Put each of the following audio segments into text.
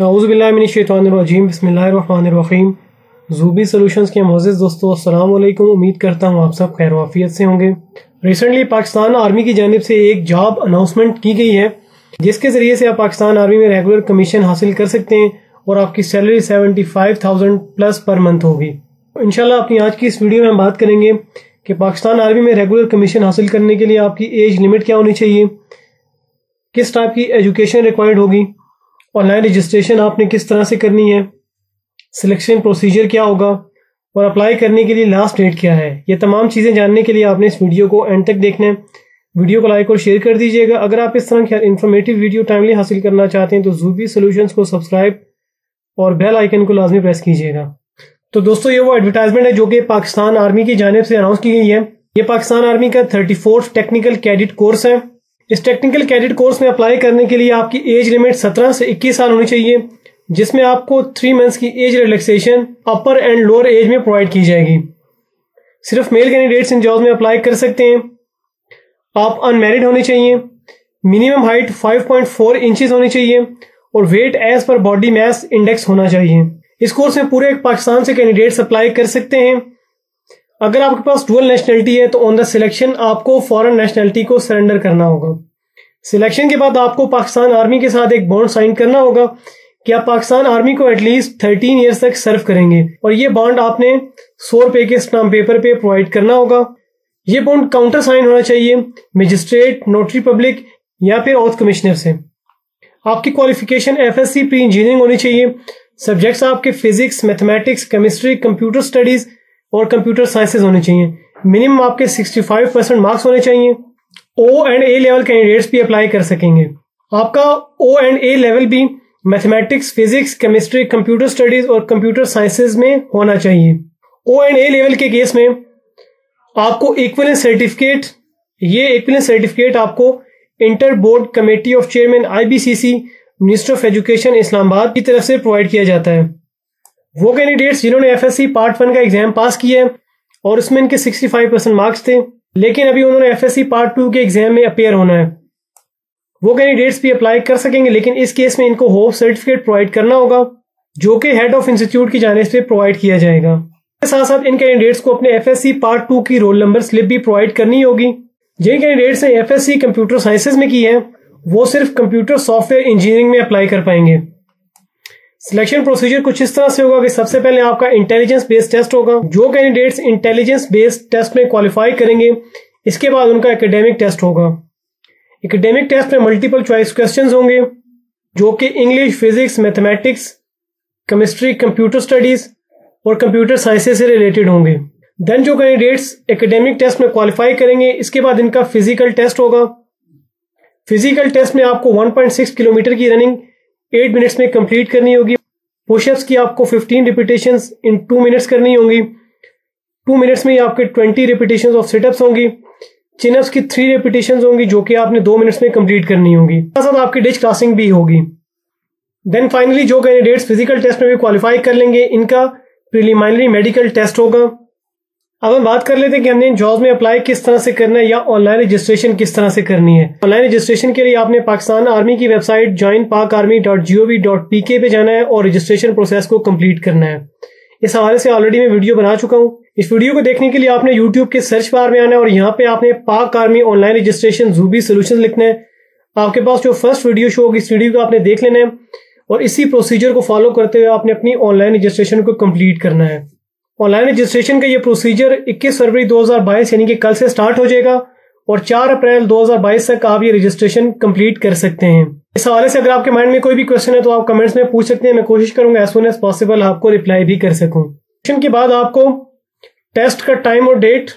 अज़बिल्लाशैतरजीम बसमीम जूबी सोल्यूशंस के मोज़ दोस्तों वालेकुम उम्मीद करता हूँ आप सब खैर वाफियत से होंगे। रिसेंटली पाकिस्तान आर्मी की जानब से एक जॉब अनाउंसमेंट की गई है, जिसके ज़रिए से आप पाकिस्तान आर्मी में रेगुलर कमीशन हासिल कर सकते हैं और आपकी salary seventy five thousand plus per month होगी। इनशाला अपनी आज की इस वीडियो में हम बात करेंगे कि पाकिस्तान आर्मी में रेगुलर कमीशन हासिल करने के लिए आपकी एज लिमिट क्या होनी चाहिए, किस टाइप की एजुकेशन रिक्वायर्ड होगी ऑनलाइन रजिस्ट्रेशन आपने किस तरह से करनी है? सिलेक्शन प्रोसीजर क्या होगा? और अप्लाई करने के लिए लास्ट डेट क्या है? ये तमाम चीज़ें जानने के लिए आपने इस वीडियो को एंड तक देखना है। वीडियो को लाइक और शेयर कर दीजिएगा। अगर आप इस तरह की इन्फॉर्मेटिव वीडियो टाइमली हासिल करना चाहते हैं तो जूबी सोल्यूशंस को सब्सक्राइब और बेल आइकन को लाजमी प्रेस कीजिएगा। तो दोस्तों, ये वो एडवर्टाइजमेंट है जो कि पाकिस्तान आर्मी की जानब से अनाउंस की गई है। ये पाकिस्तान आर्मी का थर्टी टेक्निकल कैडिट कोर्स है। इस टेक्निकल कैडेट कोर्स में अप्लाई करने के लिए आपकी एज लिमिट 17 से 21 साल होनी चाहिए, जिसमें आपको थ्री मंथ्स की age relaxation upper and lower age में प्रोवाइड की जाएगी। सिर्फ़ मेल कैंडिडेट्स इन जॉब में अप्लाई कर सकते हैं। आप अनमेरिड होने चाहिए मिनिमम हाइट 5.4 इंचेस होनी चाहिए और weight as per body mass index होना चाहिए। इस कोर्स में पूरे पाकिस्तान से कैंडिडेट्स अप्लाई कर सकते हैं। अगर आपके पास डुअल नेशनलिटी है तो ऑन द सिलेक्शन आपको फॉरेन नेशनलिटी को सरेंडर करना होगा। सिलेक्शन के बाद आपको पाकिस्तान आर्मी के साथ एक बॉन्ड साइन करना होगा कि आप पाकिस्तान आर्मी को एटलीस्ट थर्टीन ईयर्स तक सर्व करेंगे। और ये बॉन्ड आपने सौ रुपए के स्टाम्प पेपर पे प्रोवाइड करना होगा। ये बॉन्ड काउंटर साइन होना चाहिए मजिस्ट्रेट नोटरी पब्लिक या फिर ऑथ कमिश्नर से। आपकी qualification F S C pre engineering होनी चाहिए। सब्जेक्ट्स आपके physics mathematics chemistry computer studies और कंप्यूटर साइंसेज होने चाहिए। मिनिमम आपके 65 परसेंट मार्क्स होने चाहिए। O and A level candidates भी अप्लाई कर सकेंगे। आपका ओ एंड ए लेवल भी mathematics physics chemistry computer studies और कंप्यूटर साइंसेज में होना चाहिए। ओ एंड ए लेवल के केस में आपको इक्वलेंस सर्टिफिकेट ये इक्वलेंस सर्टिफिकेट आपको inter board committee of chairman IBCC minister of education Islamabad की तरफ़ से प्रोवाइड किया जाता है। वो कैंडिडेट्स जिन्होंने F S C part one का एग्ज़ाम पास किया है, और उसमें इनके 65 परसेंट मार्क्स थे, लेकिन अभी उन्होंने F S C part two के एग्ज़ाम में अपेयर होना है। वो कैंडिडेट्स भी अप्लाई कर सकेंगे, लेकिन इस केस में इनको होप सर्टिफिकेट प्रोवाइड करना होगा, जो कि हेड ऑफ़ इंस्टीट्यूट की जाने से प्रोवाइड किया जाएगा। इसके साथ साथ इन कैंडिडेट्स को अपने F S C part two की रोल नंबर स्लिप भी प्रोवाइड करनी होगी। जिन कैंडिडेट्स ने F S C computer sciences में की है, वो सिर्फ़ कंप्यूटर सॉफ्टवेयर इंजीनियरिंग में अप्लाई कर पाएँगे। सिलेक्शन प्रोसीजर कुछ इस तरह से होगा कि सबसे पहले आपका इंटेलिजेंस बेस्ड टेस्ट होगा, जो कैंडिडेट्स इंटेलिजेंस बेस्ड टेस्ट में क्वालिफाई करेंगे, इसके बाद उनका एकेडमिक टेस्ट होगा। एकेडमिक टेस्ट में मल्टीपल चॉइस क्वेश्चन होंगे, जो कि English physics mathematics chemistry computer studies और कंप्यूटर साइंसेज से रिलेटेड होंगे। देन जो कैंडिडेट्स एकेडमिक टेस्ट में क्वालिफाई करेंगे, इसके बाद इनका फ़िज़िकल टेस्ट होगा। फ़िज़िकल टेस्ट में आपको 1.6 किलोमीटर की रनिंग एट मिनट्स में कंप्लीट करनी होगी। पुशअप्स की आपको fifteen repetition in two minutes करनी होंगी। टू मिनट्स में आपके ट्वेंटी रिपीटेशन ऑफ़ सिटअप्स होंगी। चिनअप्स की थ्री रिपीटेशन होंगी, जो कि आपने दो मिनट्स में कंप्लीट करनी होगी। साथ साथ आपकी डिच क्लासिंग भी होगी। देन फाइनली जो कैंडिडेट्स फ़िज़िकल टेस्ट में भी क्वालिफाई कर लेंगे, इनका प्रिलिमिनरी मेडिकल टेस्ट होगा। अब हम बात कर लेते हैं कि हमने जॉब में अप्लाई किस तरह से करना है या ऑनलाइन रजिस्ट्रेशन किस तरह से करनी है। ऑनलाइन रजिस्ट्रेशन के लिए आपने पाकिस्तान आर्मी की website join Pak army dot G O V dot P K पे जाना है और रजिस्ट्रेशन प्रोसेस को कंप्लीट करना है। इस हवाले से ऑलरेडी मैं वीडियो बना चुका हूँ। इस वीडियो को देखने के लिए आपने यूट्यूब के सर्च बार में आना है और यहाँ पे आपने Pak army online registration Zubi solution लिखना है। आपके पास जो फ़र्स्ट वीडियो शो होगी, इस वीडियो को आपने देख लेना है और इसी प्रोसीजर को फॉलो करते हुए आपने अपनी ऑनलाइन रजिस्ट्रेशन को कंप्लीट करना है। ऑनलाइन रजिस्ट्रेशन का ये प्रोसीजर 21 फरवरी 2022 यानी कि कल से स्टार्ट हो जाएगा, और 4 अप्रैल 2022 तक आप ये रजिस्ट्रेशन कंप्लीट कर सकते हैं। इस हवाले से अगर आपके माइंड में कोई भी क्वेश्चन है तो आप कमेंट्स में पूछ सकते हैं। मैं कोशिश करूँगा एज सुन एज पॉसिबल आपको रिप्लाई भी कर सकूँ। के बाद आपको टेस्ट का टाइम और डेट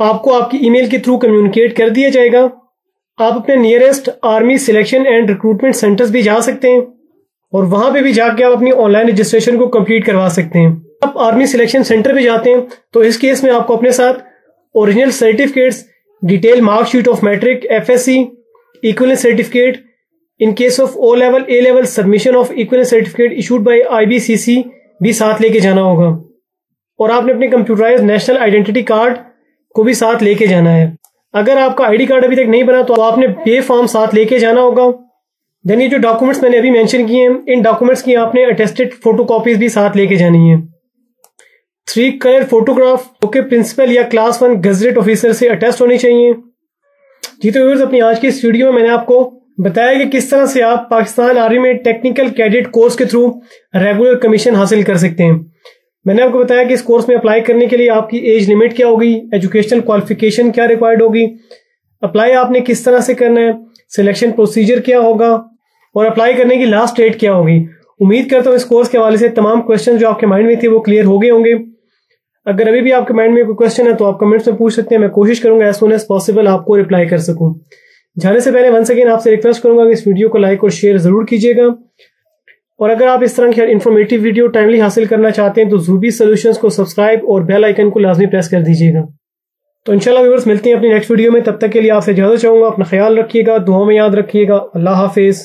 आपको आपकी ईमेल के थ्रू कम्युनिकेट कर दिया जाएगा। आप अपने nearest army selection and recruitment centres भी जा सकते हैं, और वहाँ पे भी जाके आप अपनी ऑनलाइन रजिस्ट्रेशन को कंप्लीट करवा सकते हैं। आप आर्मी सिलेक्शन सेंटर पे जाते हैं तो इस केस में आपको अपने साथ original certificates detail marksheet of matric F S C certificate in case of O level A level submission of equal certificate issued by I B C C भी साथ लेके जाना होगा। और आपने अपने कंप्यूटराइज नेशनल आइडेंटिटी कार्ड को भी साथ लेके जाना है। अगर आपका आईडी कार्ड अभी तक नहीं बना तो आपने पे फॉर्म साथ लेके जाना होगा। देन ये जो डॉक्यूमेंट्स मैंने अभी मेंशन किए हैं, इन डॉक्यूमेंट्स की आपने अटेस्टेड फ़ोटो कॉपीज भी साथ लेके जानी है। Three colour photograph okay principal या क्लास वन गजरेट ऑफिसर से अटेस्ट होनी चाहिए। जी तो व्यूअर्स अपनी आज की इस वीडियो में मैंने आपको बताया कि किस तरह से आप पाकिस्तान आर्मी में टेक्निकल कैडेट कोर्स के थ्रू रेगुलर कमीशन हासिल कर सकते हैं। मैंने आपको बताया कि इस कोर्स में अप्लाई करने के लिए आपकी एज लिमिट क्या होगी एजुकेशनल क्वालिफिकेशन क्या रिक्वायर्ड होगी अप्लाई आपने किस तरह से करना है सिलेक्शन प्रोसीजर क्या होगा, और अप्लाई करने की लास्ट डेट क्या होगी। उम्मीद करता हूँ इस कोर्स के हवाले से तमाम क्वेश्चन जो आपके माइंड में थे वो क्लियर हो गए होंगे। अगर अभी भी आपके माइंड में कोई क्वेश्चन है तो आप कमेंट्स में पूछ सकते हैं। मैं कोशिश करूँगा एज सुन एज पॉसिबल आपको रिप्लाई कर सकूँ। जाने से पहले वन सेकेंड आपसे रिक्वेस्ट करूँगा कि इस वीडियो को लाइक और शेयर ज़रूर कीजिएगा। और अगर आप इस तरह की इन्फॉर्मेटिव वीडियो टाइमली हासिल करना चाहते हैं तो जूबी सोल्यूशंस को सब्सक्राइब और बेल आइकन को लाजमी प्रेस कर दीजिएगा। तो इनशाला व्यूवर्स मिलते हैं अपनी नेक्स्ट वीडियो में। तब तक के लिए आपसे इजाज़त चाहूँगा। अपना ख्याल रखिएगा दुआ में याद रखिएगा। अल्लाह हाफिज़।